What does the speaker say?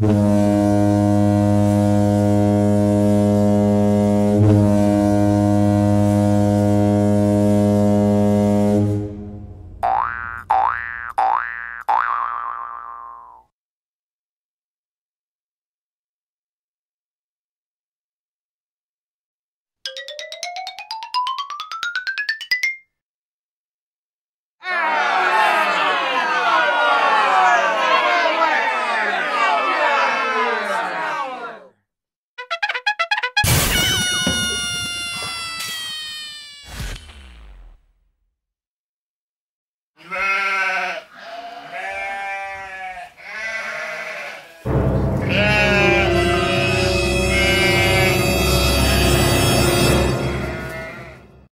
Música